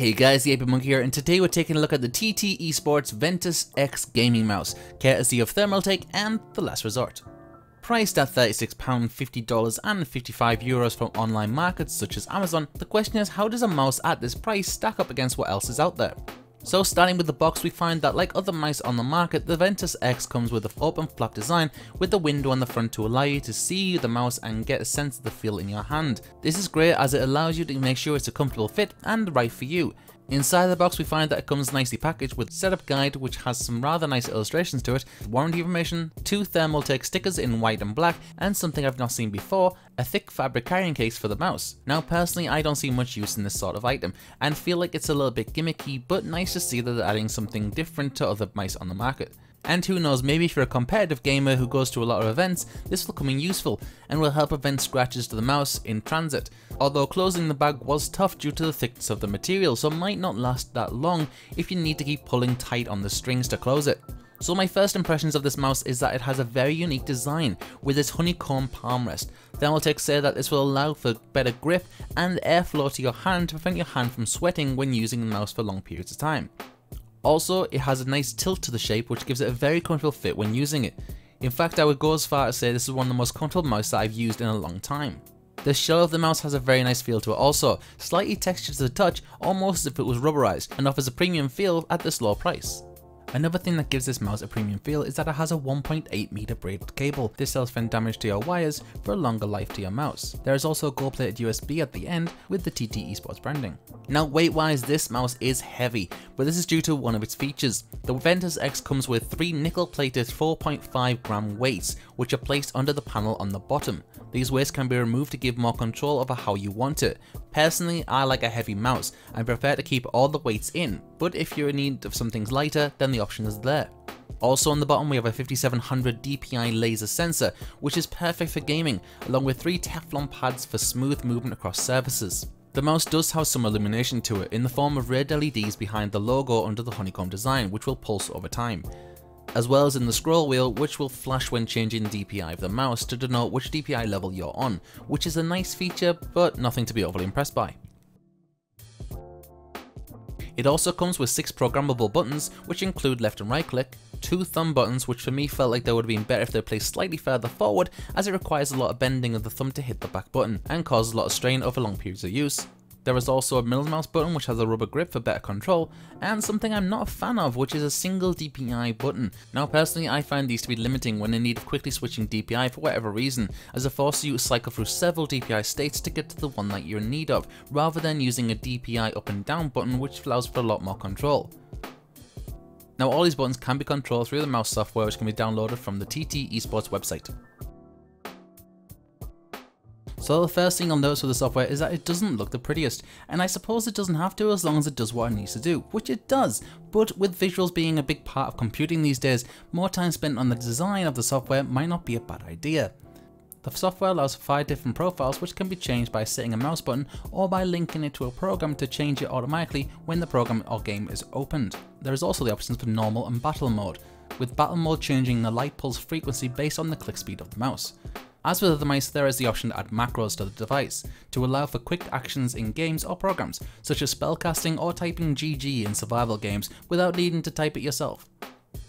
Hey guys, the Ape Monkey here, and today we're taking a look at the TT Esports Ventus X gaming mouse, courtesy of Thermaltake and The Last Resort. Priced at £36, $50 and 55 euros from online markets such as Amazon, the question is how does a mouse at this price stack up against what else is out there? So starting with the box we find that like other mice on the market, the Ventus X comes with an open flap design with a window on the front to allow you to see the mouse and get a sense of the feel in your hand. This is great as it allows you to make sure it's a comfortable fit and right for you. Inside the box we find that it comes nicely packaged with setup guide which has some rather nice illustrations to it, warranty information, two Thermaltake stickers in white and black, and something I've not seen before, a thick fabric carrying case for the mouse. Now personally I don't see much use in this sort of item, and feel like it's a little bit gimmicky but nice to see that they're adding something different to other mice on the market. And who knows, maybe if you're a competitive gamer who goes to a lot of events, this will come in useful and will help prevent scratches to the mouse in transit. Although closing the bag was tough due to the thickness of the material, so might not last that long if you need to keep pulling tight on the strings to close it. So my first impressions of this mouse is that it has a very unique design with its honeycomb palm rest. Thermaltake say that this will allow for better grip and airflow to your hand to prevent your hand from sweating when using the mouse for long periods of time. Also, it has a nice tilt to the shape which gives it a very comfortable fit when using it. In fact, I would go as far as say this is one of the most comfortable mice that I've used in a long time. The shell of the mouse has a very nice feel to it also, slightly textured to the touch, almost as if it was rubberized, and offers a premium feel at this low price. Another thing that gives this mouse a premium feel is that it has a 1.8 meter braided cable. This helps prevent damage to your wires for a longer life to your mouse. There is also a gold plated USB at the end with the TT Esports branding. Now weight wise this mouse is heavy, but this is due to one of its features. The Ventus X comes with three nickel plated 4.5 gram weights which are placed under the panel on the bottom. These weights can be removed to give more control over how you want it. Personally, I like a heavy mouse and prefer to keep all the weights in, but if you're in need of something lighter, then the option is there. Also on the bottom we have a 5700 DPI laser sensor, which is perfect for gaming, along with three Teflon pads for smooth movement across surfaces. The mouse does have some illumination to it in the form of red LEDs behind the logo under the honeycomb design, which will pulse over time as well as in the scroll wheel which will flash when changing DPI of the mouse to denote which DPI level you're on, which is a nice feature but nothing to be overly impressed by. It also comes with 6 programmable buttons which include left and right click, 2 thumb buttons which for me felt like they would have been better if they were placed slightly further forward as it requires a lot of bending of the thumb to hit the back button and causes a lot of strain over long periods of use, there is also a middle mouse button which has a rubber grip for better control, and something I'm not a fan of which is a single DPI button. Now personally I find these to be limiting when in need of quickly switching DPI for whatever reason, as it forces you to cycle through several DPI states to get to the one that you're in need of, rather than using a DPI up and down button which allows for a lot more control. Now all these buttons can be controlled through the mouse software which can be downloaded from the TT Esports website. So the first thing I'll notice with the software is that it doesn't look the prettiest, and I suppose it doesn't have to as long as it does what it needs to do, which it does, but with visuals being a big part of computing these days, more time spent on the design of the software might not be a bad idea. The software allows 5 different profiles which can be changed by setting a mouse button or by linking it to a program to change it automatically when the program or game is opened. There is also the options for normal and battle mode, with battle mode changing the light pulse frequency based on the click speed of the mouse. As with other mice, there is the option to add macros to the device, to allow for quick actions in games or programs, such as spellcasting or typing GG in survival games without needing to type it yourself.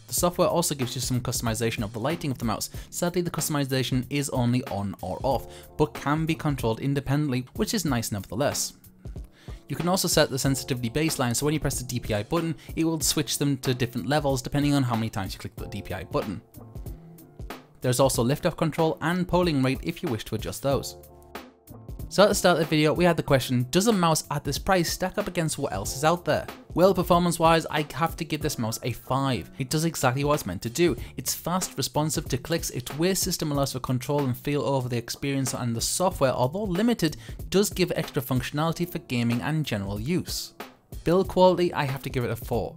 The software also gives you some customization of the lighting of the mouse. Sadly, the customization is only on or off, but can be controlled independently, which is nice nevertheless. You can also set the sensitivity baseline, so when you press the DPI button, it will switch them to different levels depending on how many times you click the DPI button. There's also lift-off control and polling rate if you wish to adjust those. So at the start of the video, we had the question, does a mouse at this price stack up against what else is out there? Well, performance wise, I have to give this mouse a 5. It does exactly what it's meant to do. It's fast, responsive to clicks, its weight system allows for control and feel over the experience and the software, although limited, does give extra functionality for gaming and general use. Build quality, I have to give it a 4.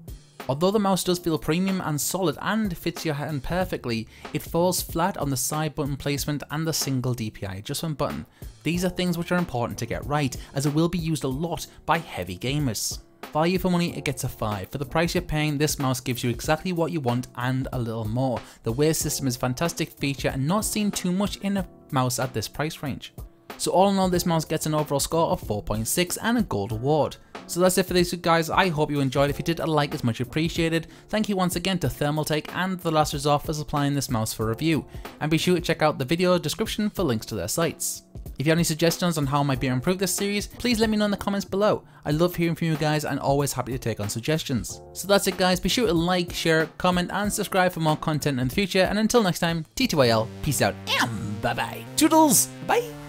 Although the mouse does feel premium and solid and fits your hand perfectly, it falls flat on the side button placement and the single DPI adjustment button. These are things which are important to get right, as it will be used a lot by heavy gamers. Value for money, it gets a 5. For the price you're paying, this mouse gives you exactly what you want and a little more. The weight system is a fantastic feature and not seen too much in a mouse at this price range. So all in all, this mouse gets an overall score of 4.6 and a gold award. So that's it for this week guys, I hope you enjoyed, if you did a like is much appreciated. Thank you once again to Thermaltake and The Last Resort for supplying this mouse for review, and be sure to check out the video description for links to their sites. If you have any suggestions on how I might be improve this series, please let me know in the comments below. I love hearing from you guys and always happy to take on suggestions. So that's it guys, be sure to like, share, comment and subscribe for more content in the future and until next time, TTYL, peace out and bye bye. Toodles, bye!